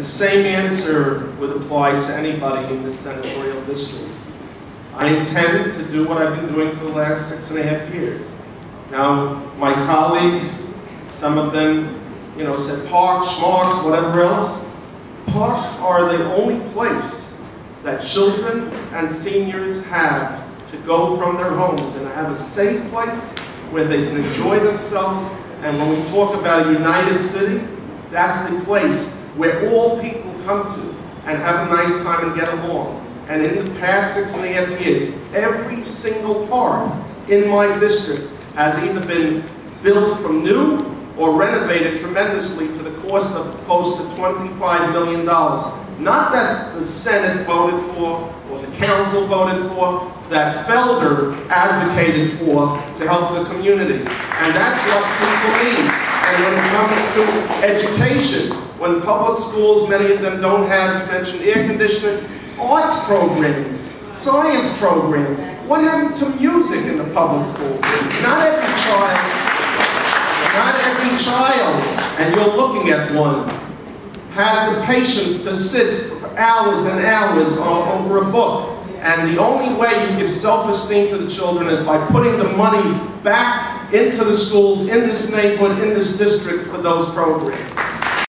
the same answer would apply to anybody in this senatorial district. I intend to do what I've been doing for the last six and a half years. Now, my colleagues, some of them, you know, said parks, schmarks, whatever else. Parks are the only place that children and seniors have to go from their homes and have a safe place where they can enjoy themselves. And when we talk about a united city, that's the place where all people come to and have a nice time and get along. And in the past six and a half years, every single park in my district has either been built from new or renovated tremendously to the cost of close to $25 million. Not that the Senate voted for, or the council voted for, that Felder advocated for to help the community. And that's what people need. And when it comes to education, when public schools, many of them don't have, you mentioned air conditioners, arts programs, science programs. What happened to music in the public schools? Not every child, not every child, and you're looking at one, has the patience to sit for hours and hours o- over a book. And the only way you give self-esteem to the children is by putting the money back into the schools, in this neighborhood, in this district for those programs.